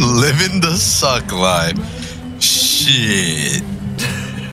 living the suck life. Shit.